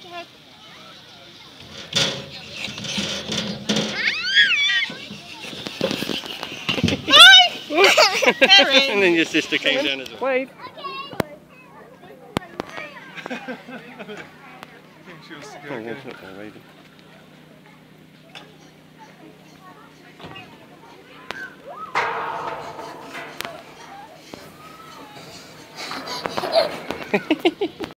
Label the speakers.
Speaker 1: to help? and then your sister came down as well.
Speaker 2: Wait. Okay.
Speaker 3: she wants to go again.
Speaker 1: Oh, Hehehehe